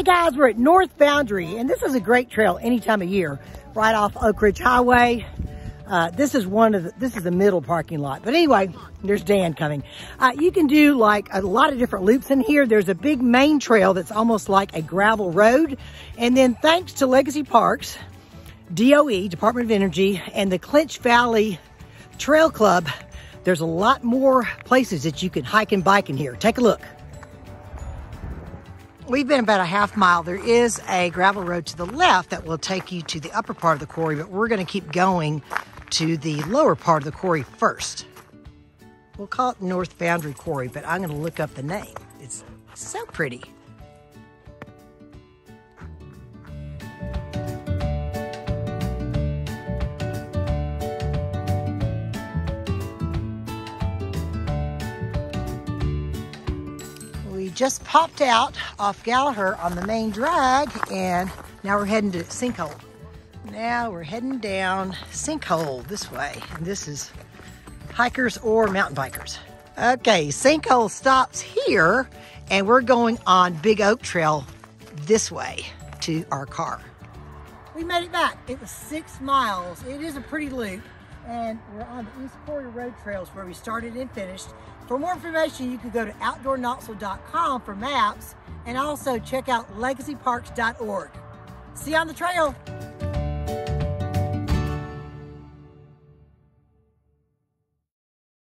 Hey guys, we're at North Boundary, and this is a great trail any time of year, right off Oak Ridge Highway. Uh, this is one of the, this is the middle parking lot. But anyway, there's Dan coming. Uh, you can do like a lot of different loops in here. There's a big main trail that's almost like a gravel road. And then thanks to Legacy Parks, DOE, Department of Energy, and the Clinch Valley Trail Club, there's a lot more places that you can hike and bike in here. Take a look. We've been about a half mile. There is a gravel road to the left that will take you to the upper part of the quarry, but we're going to keep going to the lower part of the quarry first. We'll call it North Boundary Quarry, but I'm going to look up the name. It's so pretty. Just popped out off Gallagher on the main drag, and now we're heading to Sinkhole. Now we're heading down Sinkhole this way, and this is hikers or mountain bikers. Okay, Sinkhole stops here, and we're going on Big Oak Trail this way to our car. We made it back. It was six miles. It is a pretty loop, and we're on the East Quarry Road Trails where we started and finished. For more information, you can go to outdoorknoxville.com for maps, and also check out legacyparks.org. See you on the trail.